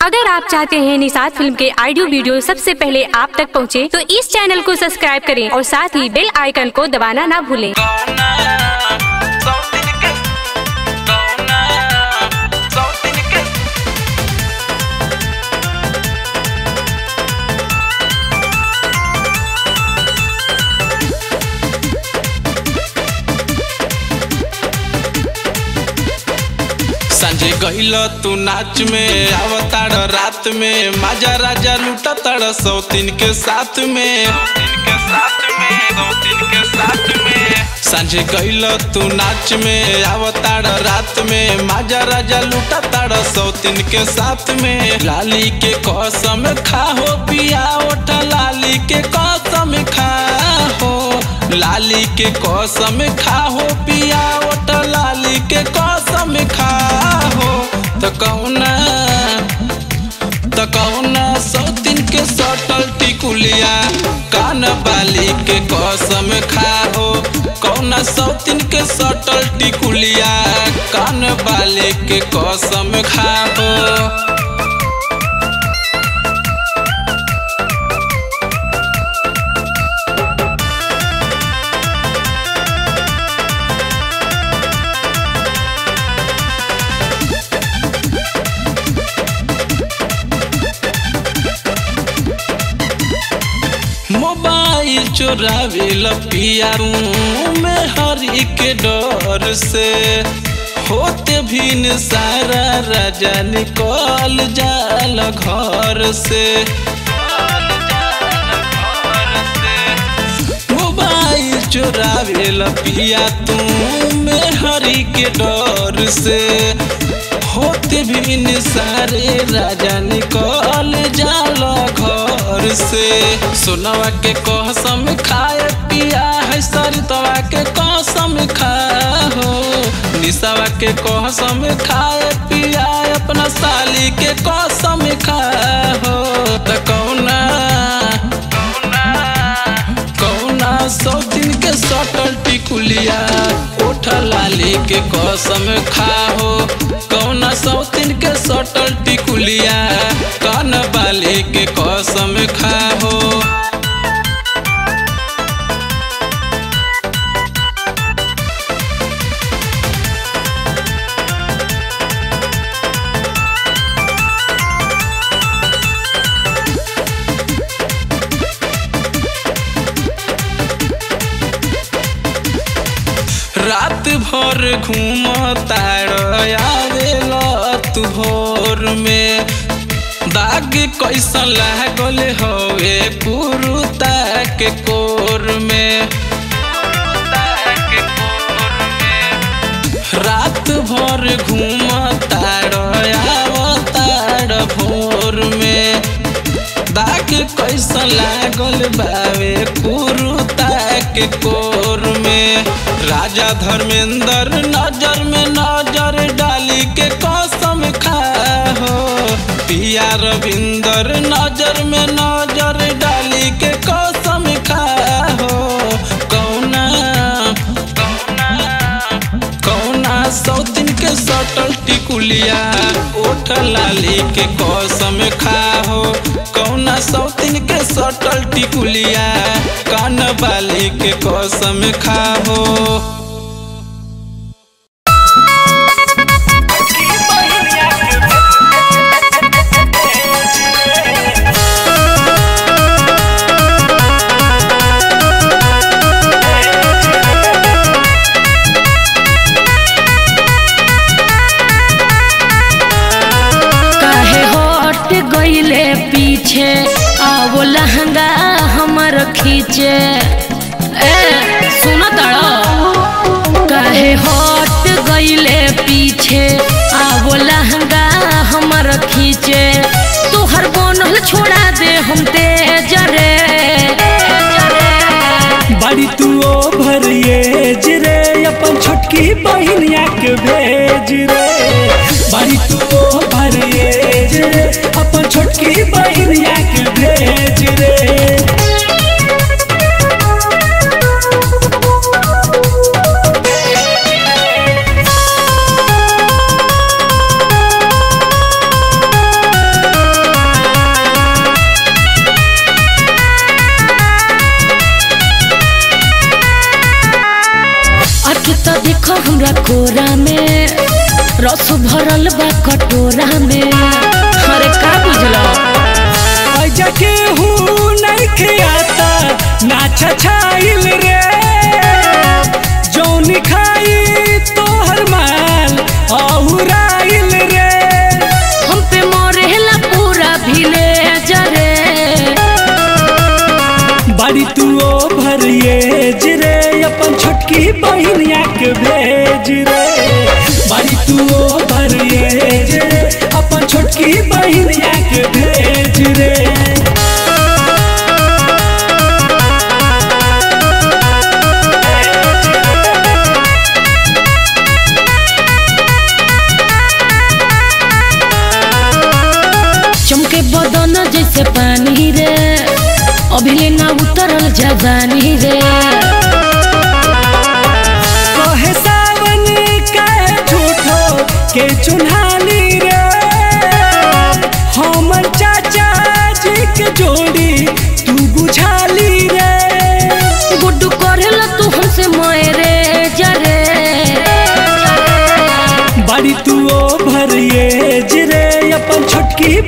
अगर आप चाहते हैं निषाद फ़िल्म के ऑडियो वीडियो सबसे पहले आप तक पहुँचे, तो इस चैनल को सब्सक्राइब करें और साथ ही बेल आइकन को दबाना ना भूलें। संजय गईल तू नाच में, अवतार रात में माजा राजा लूटा तड़ साथ में के साथ में। संजय गईल तू नाच में, अवतार रात में माजा राजा लूटा तड़ सौतीन के साथ में। लाली के कसम खा हो पिया, ओठा लाली के कसम खा हो। लाली के कसम खा हो पिया सटल कान बाली के कसम खा हो कौना सौतीन के सटल टिकुलिया, कान बाली के कसम खा हो चोरावे लपिया में हरी के डर से। होते भी न सारा राजा निकल जाल घर से। मोबाइल चोरावे लपिया तू में हरी के डर से। होते भी न सारे राजा निकल जाल से। सोनवा के कसम खाए, पिया है सरितवा के कसम खा हो निशावा के कसम खाए, पिया अपना साली के कसम खा हो त कौना कौना सौ दिन के सटल टिकुलिया ओठ लाली के कसम खा हो कौना सौ दिन के सटल टिकुलिया कान बाली के कसम खा हो रात भर घूम आवेल तू भोर में। दाग कैसन लागल हवे पुरुता के कोर में। रात भर घूम ताड़ भोर में। दाग कैसा लागल बावे कुरुता के कोर में। राजा धर्मेंद्र नज़र में नज़र डाली के हो पिया रविंदर, नज़र में नज़र डाली के कसम खा हो। कौना कौना सौतीन के सटल टिकुलिया ओठ लाली के कसम खा हो। कौना सौतीन के सटल टिकुलिया, कान बाली के कसम खा हो। तू ओ ये रे, अपन छोटकी बहनिया के भेज रे। बारी तू ओ ये जरे अपन छोटकी बहिनिया की बहनिया के भेज रे। भाई तू ओवर एज अपन छोटकी बहनिया के भेज रे। चमके बदन जैसे पानी रे, अभी लेना उतरल जानी रे।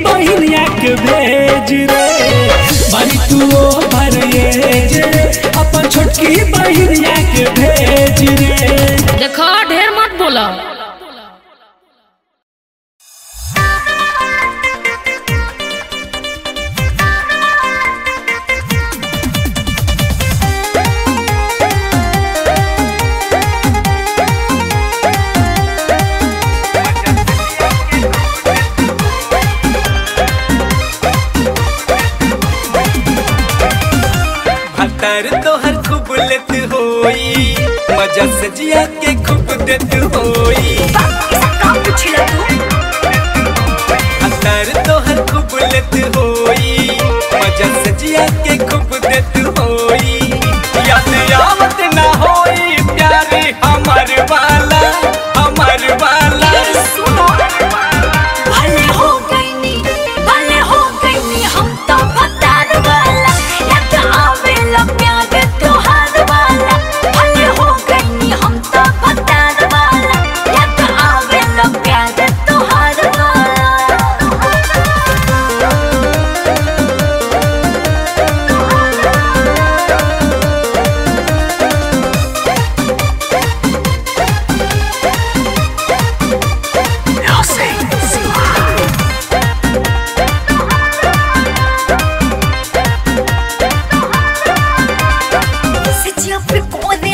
बहिनिया के भेज रे। तू अपन छोटकी बहिनिया के भेज Puede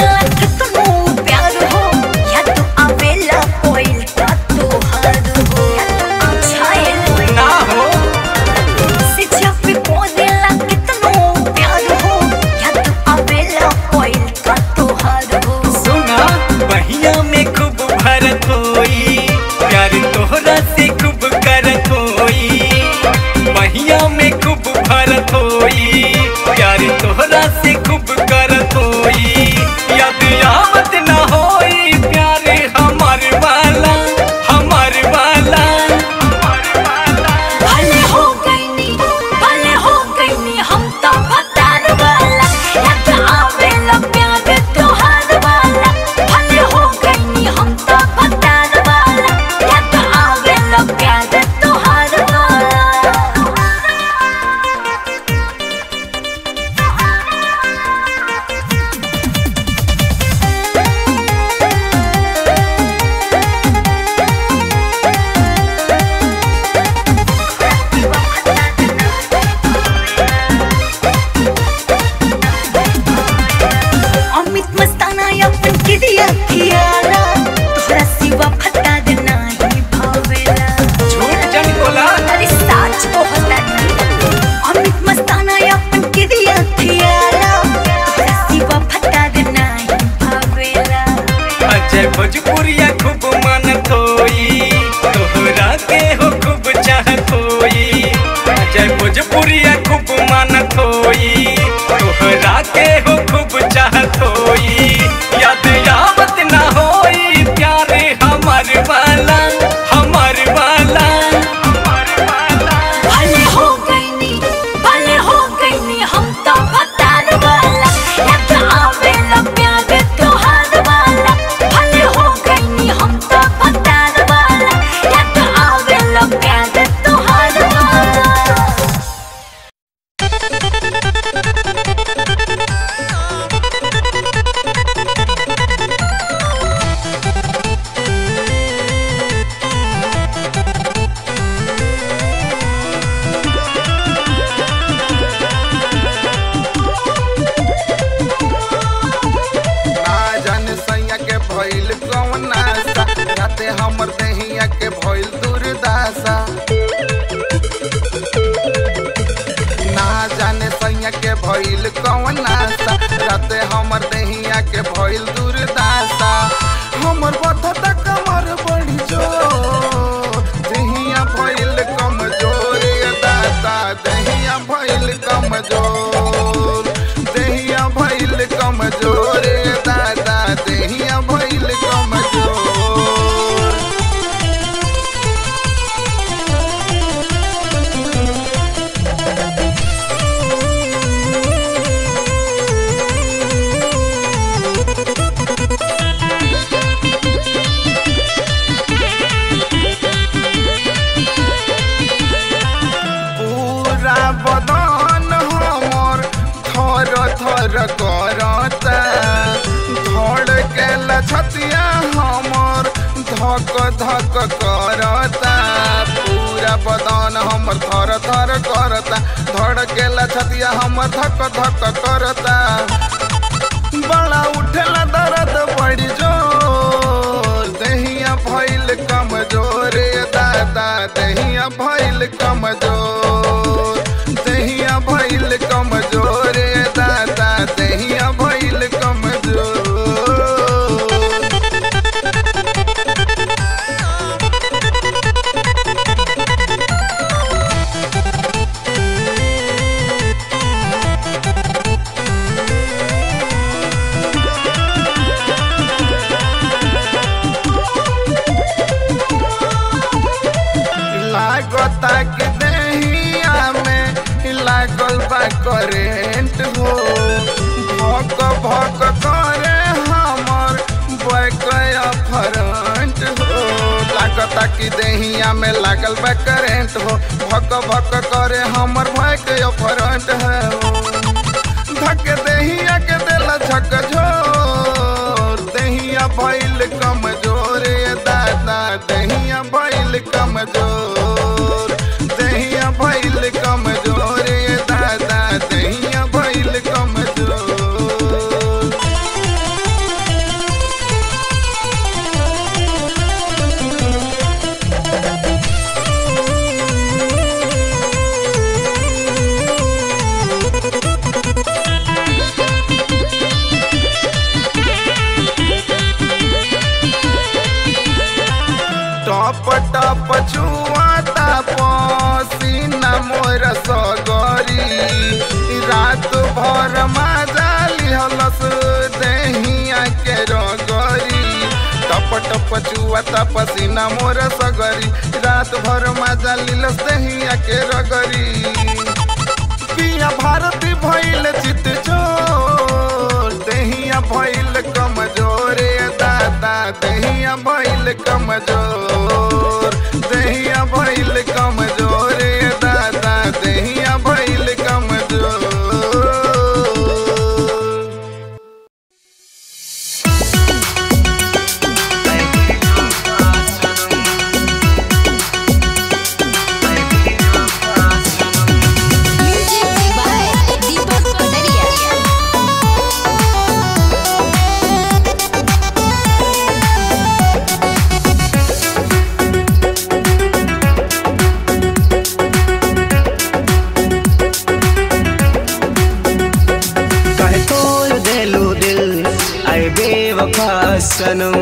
भइल कौन आशा? राते हमर दहिया के भइल दुर्दाशा। हमर कमर बड़ी जो दहिया भइल कमज़ोर दादा देहिया भइल कमज़ोर। दहिया भइल कमज़ोर। लछतिया हमर। धक धक करता, पूरा बदन हमर थर थर करता। धड़ के लछतिया हमर धक धक करता। बड़ा उठेला दर्द बड़ी ज़ोर। दहिया भइल कमज़ोर दादा, दहिया भइल कमज़ोर। कि दहिया में लागल बा करेंट हो। भक भक करे हमर भाई के अपरंट है। धक दहिया के देला झक झोर। दहिया भइल कमज़ोर ये दादा। दहिया भइल कमज़ोर। दहिया भइल कमज़ोर। सगरी। रात भर मज़ा लिहलस दहिया के रगरी। टप टप छुआता पसीना मोर सगरी। रात भर मज़ा लिलस दहिया के रगरी। पिया भारती भइल चित चोर। दहिया भइल कमज़ोर दादा। दहिया भइल कमज़ोर। दहिया भइल कमज़ोर। सनम।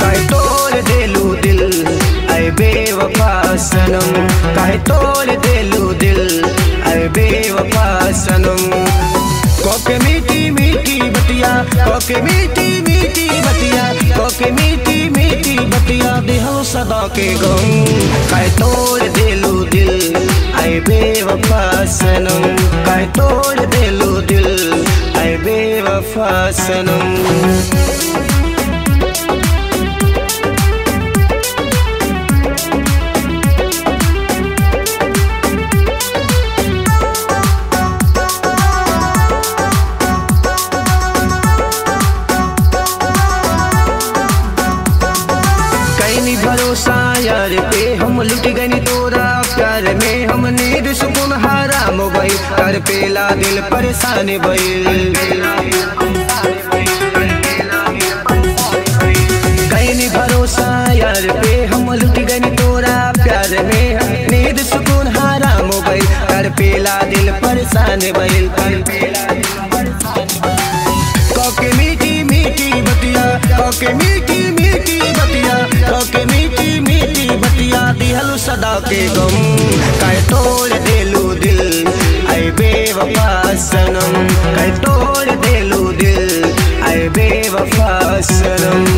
कहे तोड़ देलू दिल, आए बेवफा सनम। कहे तोड़ देलू कोके मीठी मीठी बतिया कोके मीठी मीठी बतिया कोके मीठी मीठी बतिया देहो सदा के गम। काय तोड़ देलू दिल, आए बेवफा सनम। तोड़ सनम भरोसा यार पे हम लुट तोरा प्यार में। हम कर पेला दिल परेशान भइल बरसान बहिल कौके मीठी मीठी बतिया कौके मीठी मीठी बतिया कौके मीठी मीठी बतिया दिहलु सदा के गम। काय तोड़ देलू दिल आए बेवफा सनम। तोड़ दिल आए बेवफा सनम।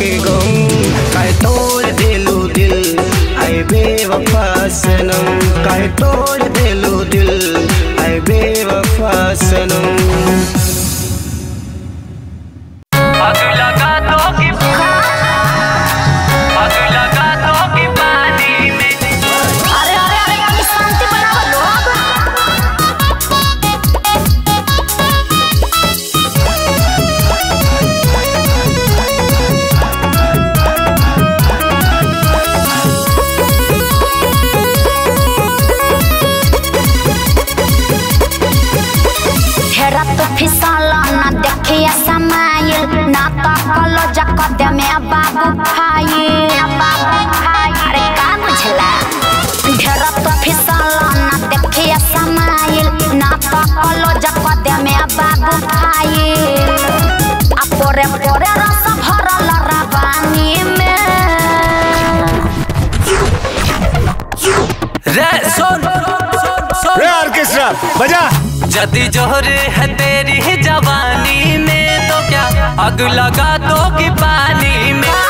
के गऊँ। कहे तोड़ दिलू दिल आई बेवफा सनम। कहे तोड़ बजा। जदी जोहरे है तेरी जवानी में तो क्या अग लगा दो कि पानी में?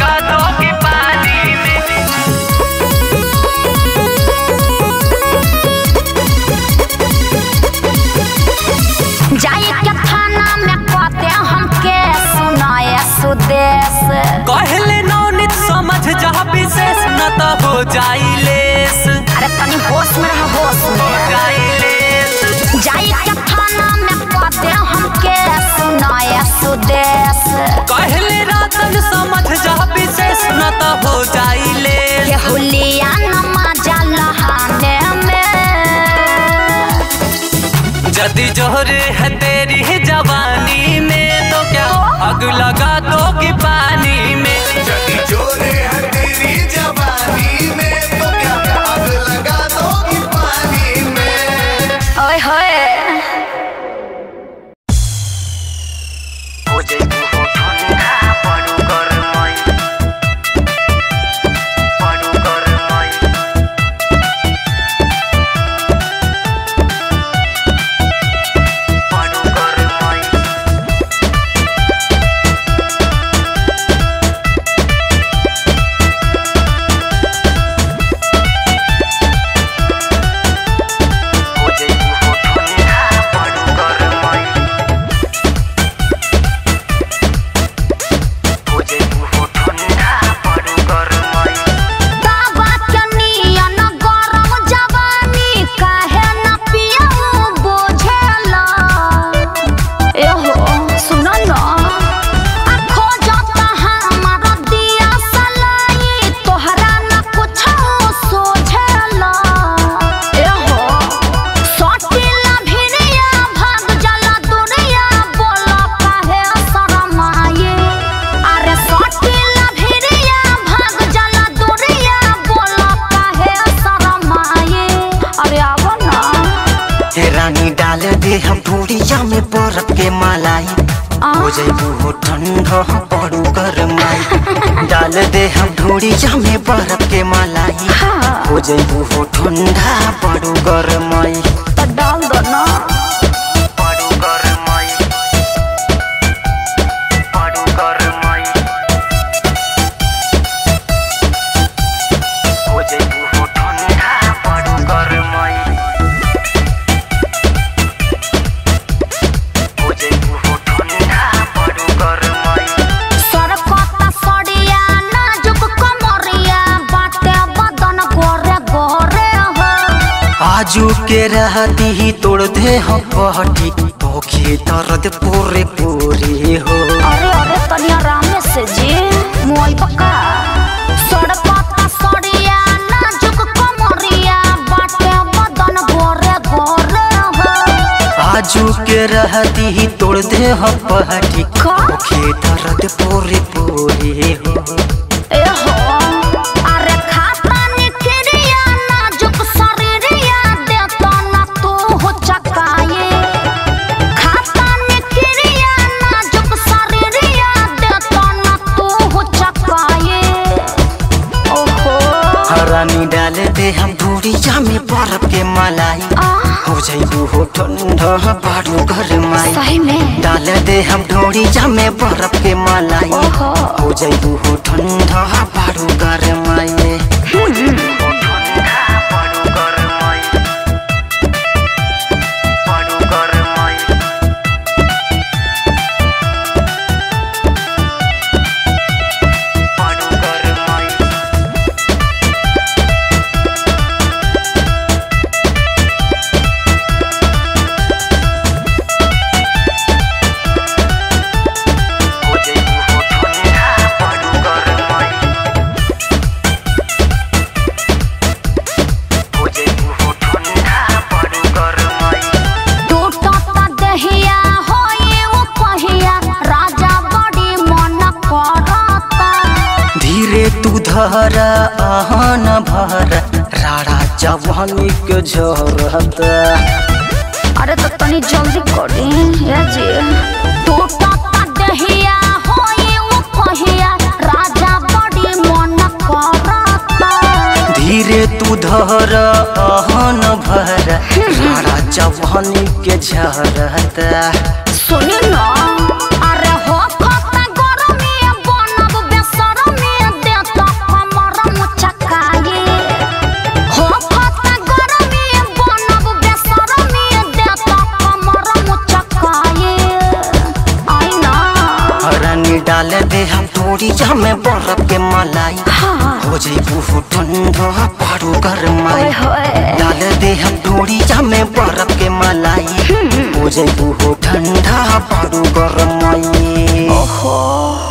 सुदेश कहले रातन समझ जा विशेष न त हो जाइले के हुलिया न मज़ा लहाने में। जदी जोहरे है तेरी जवानी में तो क्या अग लगा दो कि पानी में? जदी जोहरे आजू के रहती ही तोड़ दे हम पहटी। भूखी दर्द पूरे पूरी हो। अरे अरे तनिया रामे से जी मोई पका। सड़कता सड़िया नाजुक कमरिया बाटे बदन हो आजू के रहती ही तोड़ दे हम पहटी। भूखी दर्द पूरे पूरी हो हो। हम गुड़िया जामे बर्फ़ के मलाई। हो जाइबू हो ठंडा बाड़ू घर माई। सही में। डाल दे हम गुड़िया जामे बर्फ़ के मलाई। हो जाइबू हो ठंडा बाड़ू घर माई। धीरे तू धर आहन भर राड़ा जवानी के झरता अरे तो तनी जल्दी करी ये जी। टूटता देहिया होए वो पहिया राजा बड़ी मन करता। धीरे तू धर आहन भर राड़ा जवानी के झरता सुनी ना जा जामे बर्फ़ के मलाई। हो। जाइबू बुहु ठंडा पारू गरमाई डाल दे हम थोड़ी जामे बर्फ़ के मलाई। हो जाइबू बुहु ठंडा पारू गरमाई सैया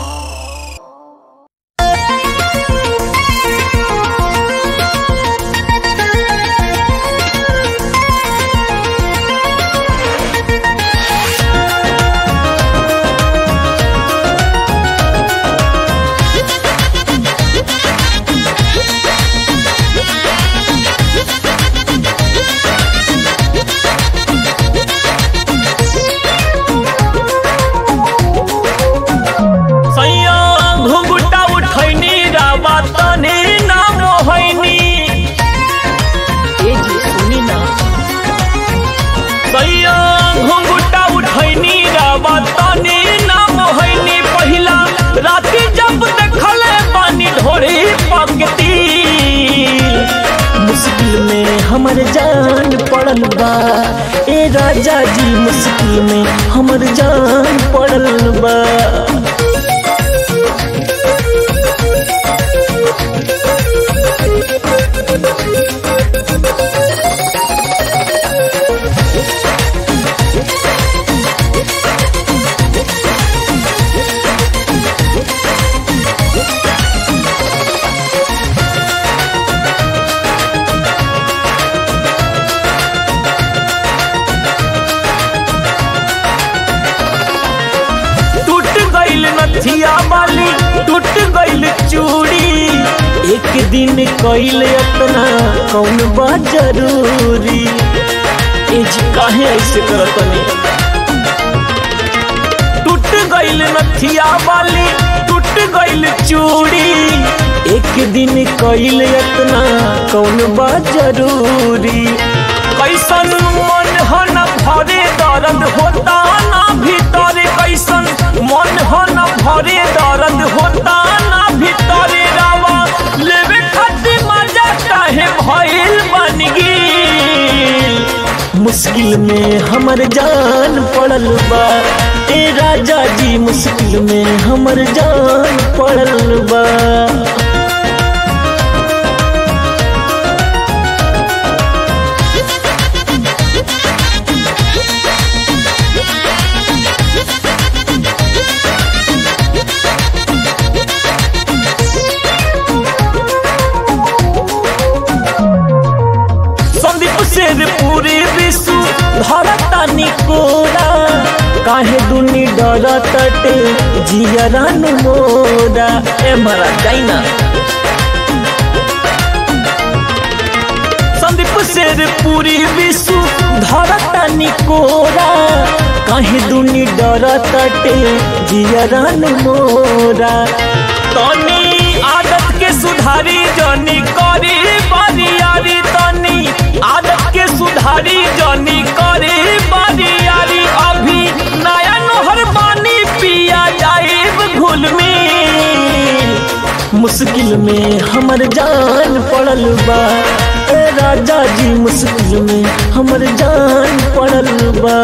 हमर जान पड़ल बा। ए राजा जी मुश्किल में हमर जान पड़ल बा। कइल अपना कौन बा ज़रूरी? ए जी काहे ऐसे करतनी नथिया वाली, टूट गइल चूड़ी। एक दिन कइल इतना कौन बा ज़रूरी? कैसन मन हो न भरे दर्द होता ना भीतर? कैसन मन हो न भरे दर्द होता ना भीतर? रावा लेवे काहे भइल बन गेल मुश्किल में हमर जान पड़ल बा। ए राजा जी, मुश्किल में हमर जान पड़ल बा। शेर पूरे विश्व धरता निकोरा काहे दुनी डर तटे जियरा नु मोरा। ए, मरा जाइना संदीप शेर पूरी विश्व धरता निकोरा काहे दुनी डर तटे जियरा नु मोरा। तनी आदत के सुधारी, जनी करी बरियारी तनी आदत के सुधारी जनी करे बरियारी अभी नया नोहर बानी पिया जाए भूल में मुश्किल में हमर जान पड़ल बा राजा जी, मुश्किल में हमर जान पड़ल बा।